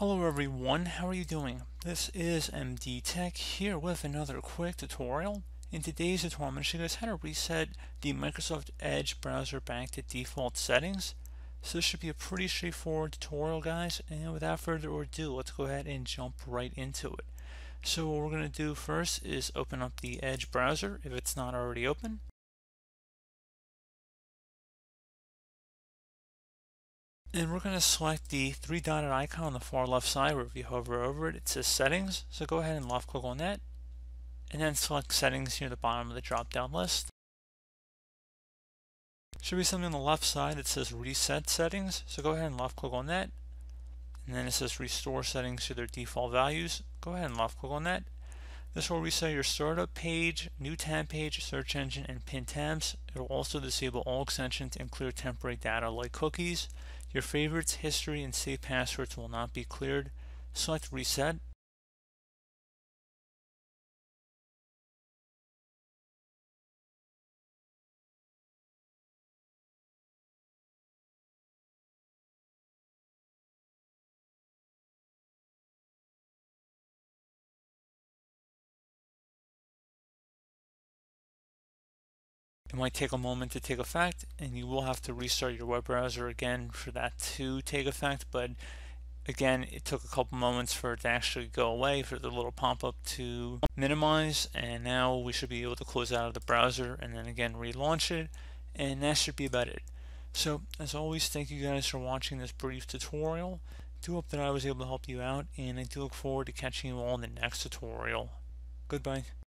Hello everyone, how are you doing? This is MD Tech here with another quick tutorial. In today's tutorial, I'm going to show you guys how to reset the Microsoft Edge browser back to default settings. So this should be a pretty straightforward tutorial guys, and without further ado, let's go ahead and jump right into it. So what we're going to do first is open up the Edge browser if it's not already open. And we're going to select the three dotted icon on the far left side where if you hover over it, it says settings. So go ahead and left click on that and then select settings near the bottom of the drop down list. Should be something on the left side that says reset settings. So go ahead and left click on that. And then it says restore settings to their default values. Go ahead and left click on that. This will reset your startup page, new tab page, search engine, and pin tabs. It will also disable all extensions and clear temporary data like cookies. Your favorites, history, and saved passwords will not be cleared. Select Reset. It might take a moment to take effect and you will have to restart your web browser again for that to take effect but again it took a couple moments for it to actually go away for the little pop-up to minimize and now we should be able to close out of the browser and then again relaunch it and that should be about it. So as always thank you guys for watching this brief tutorial. I do hope that I was able to help you out and I do look forward to catching you all in the next tutorial. Goodbye.